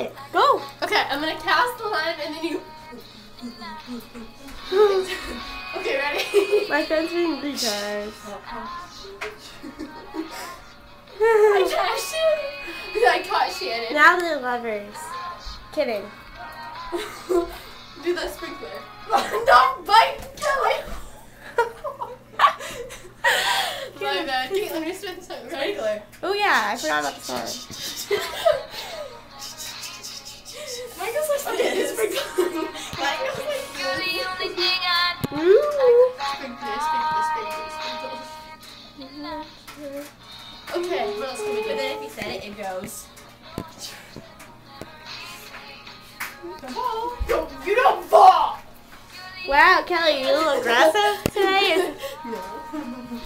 it. Go. Okay, I'm gonna cast the line and then you. okay, ready? My friend's being retarded. Oh, oh. I cashed it. I caught Shannon. now they're lovers. Kidding. Do the sprinkler. no, bite Kelly. My bad. Caitlin, you're spitting something right? Oh yeah, I forgot about the song. Like, okay, it's sprinkler. Michael's like, Ooh. Okay, what else can we do? But then if you said it, it goes. Yo, you don't fall! Wow, Kelly, you a little aggressive today. No.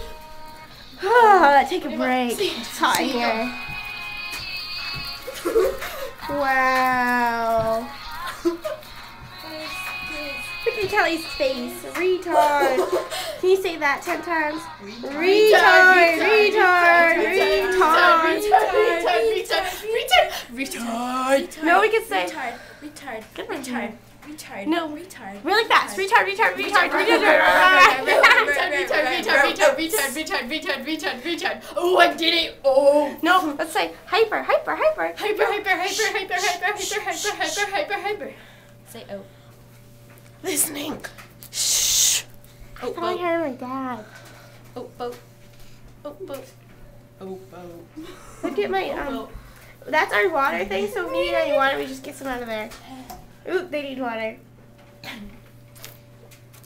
Take a break. It's hot here. Wow. Kelly's face. Retard. Can you say that ten times? Retard, retard, retard. retard, retard, retard. Retard. No, we can say Retard, retard, Good retard, retard. No. retard. really fast. Retard, retard, retard, retard. retard, retard, retard, retard, retard, retard, retard. Oh, I did it. Oh. No, let's say hyper, hyper, hyper. Hyper, hyper, hyper, hyper, hyper, hyper, hyper, hyper, hyper, hyper. Say oh. Listening. Shh. Oh, thought I heard my dad. Oh, boat. Oh, boat. Oh, boat. Look at my um. That's our water thing. So if we need any water, we just get some out of there. Ooh, they need water.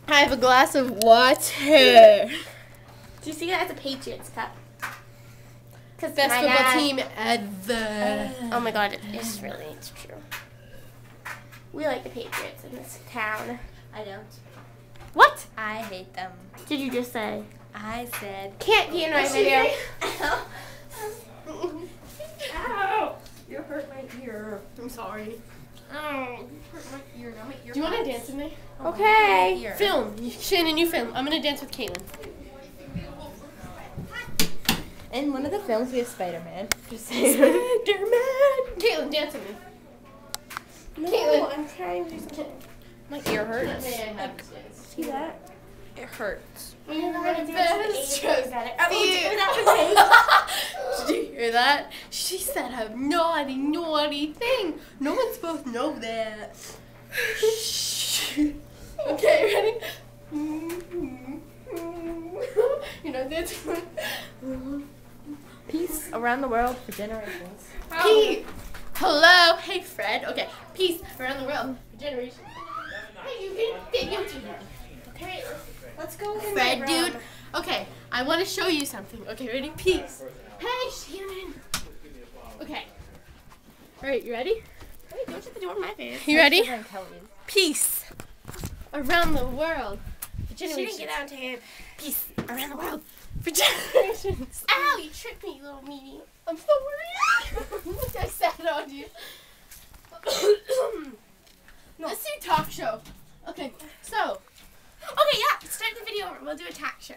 I have a glass of water. Do you see that? It's a Patriots cup. Cause Best football dad- team ever. Oh my god, it is really, it's true. We like the Patriots in this town. I don't. What I hate them. did you just say? I said. Can't be in my video. Ow! You hurt my ear. I'm sorry. Oh. You hurt my ear. Now my ear. Do you want to dance with me? Oh, okay. Ear. Film. Shannon, you film. I'm going to dance with Caitlin. In one of the films, we have Spider Man. Just say. Spider-Man. Caitlin, dance with me. No, Caitlin. I'm trying to. My ear hurts. See that? It hurts. We never had a dance best with joke. Oh, See- Did you hear that? She said a naughty, naughty thing. No one's supposed to know that. Shh. okay, ready? you know this one. Peace around the world for generations. Peace. Hello. Hey, Fred. Okay. Peace around the world for generations. Hey, you can dig into that. Okay. Let's go. Fred, dude. Okay, I want to show you something. Okay, ready? Peace. Hey, Shannon. Okay. All right, you ready? Wait, don't shut the door in my face. You ready? Peace around the world for She didn't get on tape. Peace around the world for generations. Ow, you tricked me, little meanie. I'm so Look, I sat on you. No. Let's do talk show. Okay, so. Okay, yeah, start the video over. We'll do a talk show.